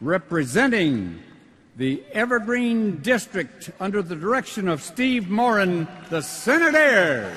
representing the Evergreen District under the direction of Steve Morin, the Senators.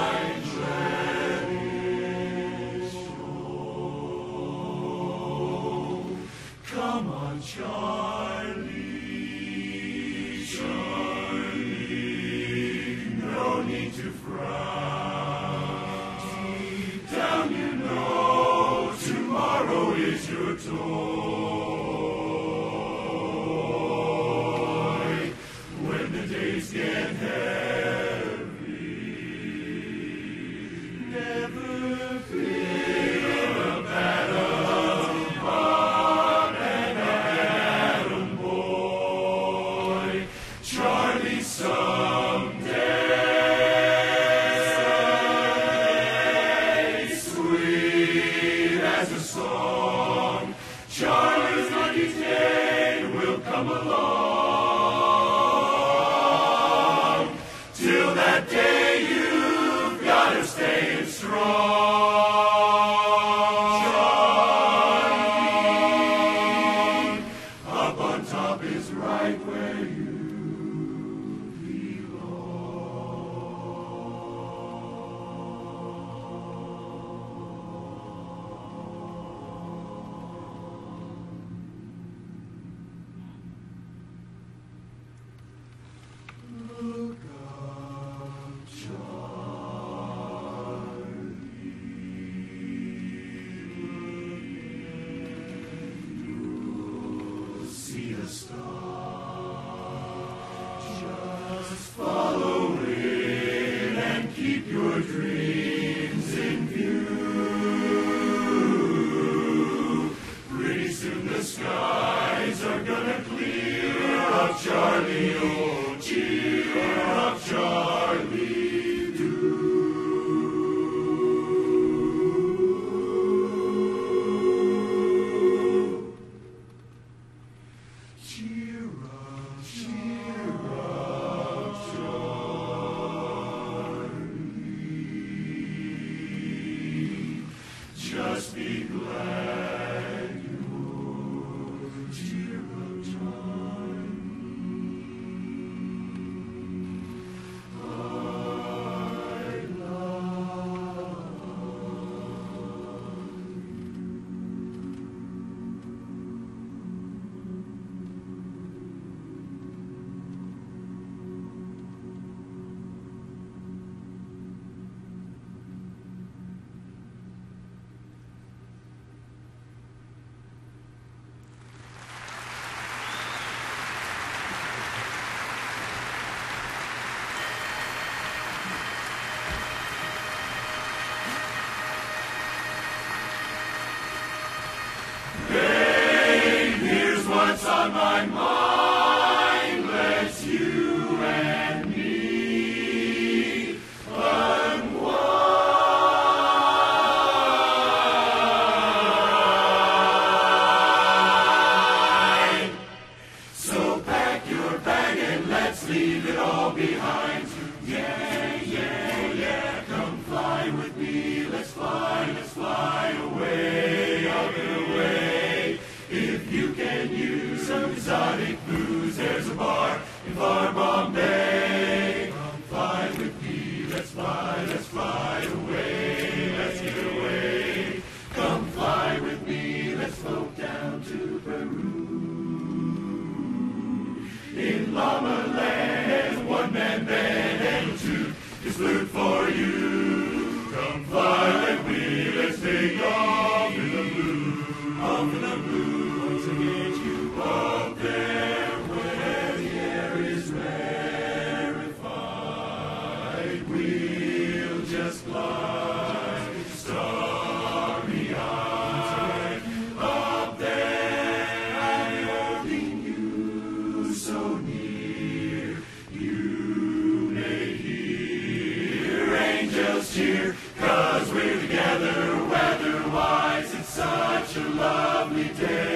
Charlie, Charlie, no need to frown. Down you know tomorrow is your door. day you've got to stay strong. your dreams in view. Pretty soon the skies are gonna clear up, Charlie. Oh, cheer up, Charlie. Amen. behind. Yeah, yeah, yeah, come fly with me. Let's fly, let's fly away, other way. If you can use some exotic booze, there's a bar in far Bombay. Come fly with me, let's fly, let's fly away, let's get away. Come fly with me, let's float down to Peru. In Lama is for you. such a lovely day.